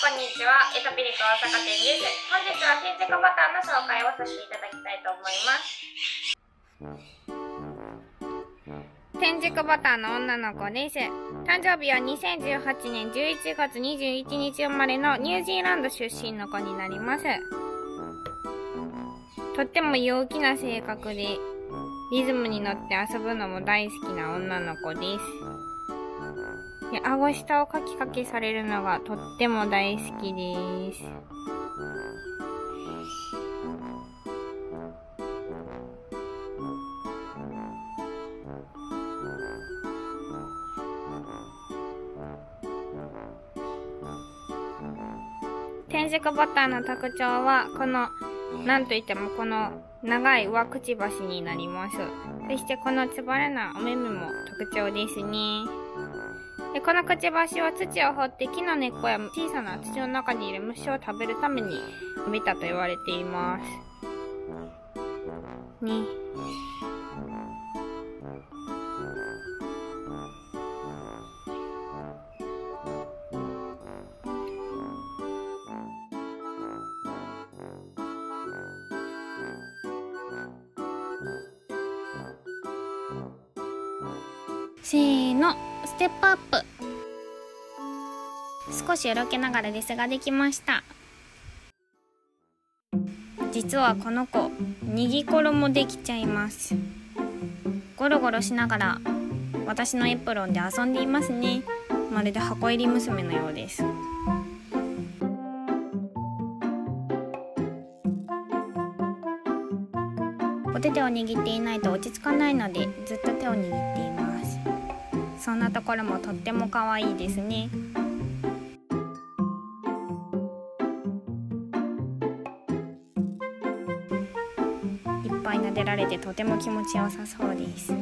こんにちは。エトピリカ大阪店です。本日は天竺バターの紹介をさせていただきたいと思います。天竺バターの女の子です。誕生日は2018年11月21日生まれのニュージーランド出身の子になります。とっても陽気な性格で、リズムに乗って遊ぶのも大好きな女の子です。で、顎下をカキカキされるのがとっても大好きです。天竺バターの特徴は、この、なんといってもこの長い上くちばしになります。そしてこのつばれなお目目も特徴ですね。でこのくちばしは土を掘って木の根っこや小さな土の中にいる虫を食べるために伸びたと言われています。ね。せーのステップアップ少しよろけながらですができました。実はこの子にぎころもできちゃいます。ゴロゴロしながら私のエプロンで遊んでいますね。まるで箱入り娘のようです。お手手を握っていないと落ち着かないのでずっと手を握っています。そんなところもとっても可愛いですね。いっぱい撫でられてとても気持ちよさそうです。